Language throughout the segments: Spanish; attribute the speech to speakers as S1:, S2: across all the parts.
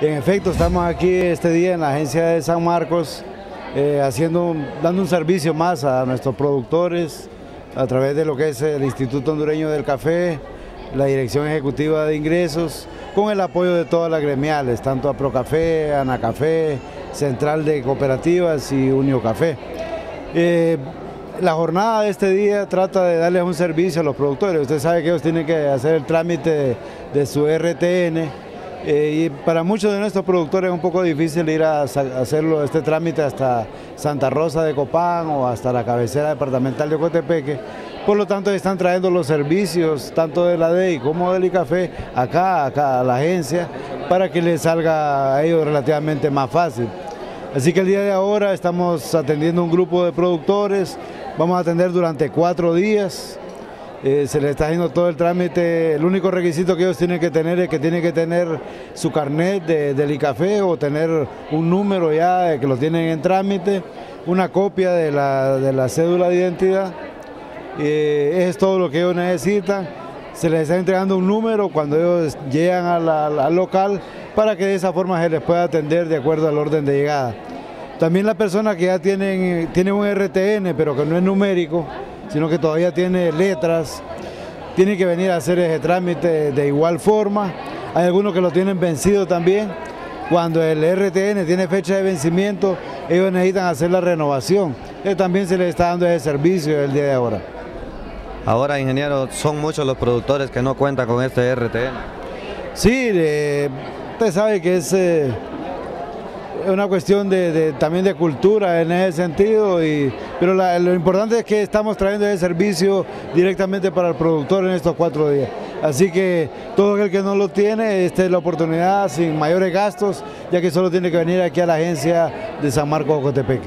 S1: En efecto, estamos aquí este día en la agencia de San Marcos eh, haciendo, dando un servicio más a nuestros productores a través de lo que es el Instituto Hondureño del Café, la Dirección Ejecutiva de Ingresos, con el apoyo de todas las gremiales, tanto a Procafé, Anacafé, Central de Cooperativas y Unio Café. Eh, la jornada de este día trata de darles un servicio a los productores. Usted sabe que ellos tienen que hacer el trámite de, su RTN eh, y para muchos de nuestros productores es un poco difícil ir a, hacerlo este trámite hasta Santa Rosa de Copán o hasta la cabecera departamental de Ocotepeque. Por lo tanto, están trayendo los servicios tanto de la DEI como del ICAFE acá, acá a la agencia para que les salga a ellos relativamente más fácil. Así que el día de ahora estamos atendiendo un grupo de productores, vamos a atender durante cuatro días, eh, se les está haciendo todo el trámite, el único requisito que ellos tienen que tener es que tienen que tener su carnet de, del ICAFE o tener un número ya que lo tienen en trámite, una copia de la, cédula de identidad, eh, es todo lo que ellos necesitan, se les está entregando un número cuando ellos llegan al local, para que de esa forma se les pueda atender de acuerdo al orden de llegada. También las personas que ya tienen, tienen un RTN, pero que no es numérico, sino que todavía tiene letras, tienen que venir a hacer ese trámite de igual forma. Hay algunos que lo tienen vencido también. Cuando el RTN tiene fecha de vencimiento, ellos necesitan hacer la renovación. también se les está dando ese servicio el día de ahora.
S2: Ahora, ingeniero, son muchos los productores que no cuentan con este RTN.
S1: Sí, usted sabe que es eh, una cuestión de, también de cultura en ese sentido, y, pero lo importante es que estamos trayendo ese servicio directamente para el productor en estos cuatro días. Así que todo aquel que no lo tiene, esta es la oportunidad sin mayores gastos, ya que solo tiene que venir aquí a la agencia de San Marcos Ocotepec.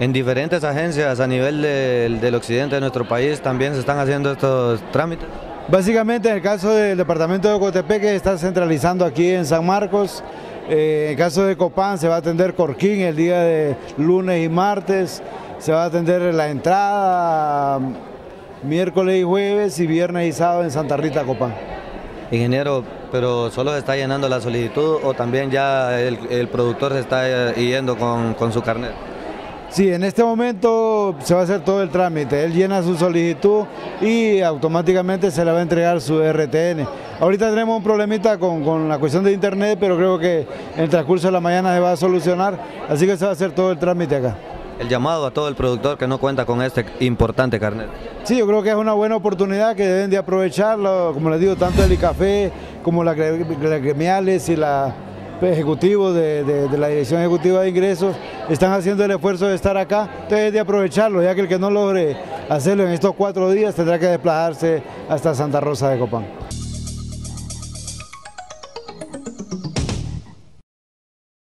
S2: En diferentes agencias a nivel del occidente de nuestro país también se están haciendo estos trámites.
S1: Básicamente en el caso del departamento de Ocotepeque está centralizando aquí en San Marcos. Eh, en el caso de Copán se va a atender Corquín el día de lunes y martes. Se va a atender la entrada miércoles y jueves y viernes y sábado en Santa Rita Copán.
S2: Ingeniero, pero solo se está llenando la solicitud o también ya el, productor se está yendo con, con su carnet.
S1: Sí, en este momento se va a hacer todo el trámite. Él llena su solicitud y automáticamente se le va a entregar su RTN. Ahorita tenemos un problemita con, la cuestión de internet, pero creo que en el transcurso de la mañana se va a solucionar, así que se va a hacer todo el trámite acá.
S2: El llamado a todo el productor que no cuenta con este importante carnet.
S1: Sí, yo creo que es una buena oportunidad que deben de aprovecharlo, como les digo, tanto el ICAFE como las gremiales y la ejecutivos de, la Dirección Ejecutiva de Ingresos están haciendo el esfuerzo de estar acá, entonces de aprovecharlo, ya que el que no logre hacerlo en estos cuatro días tendrá que desplazarse hasta Santa Rosa de Copán.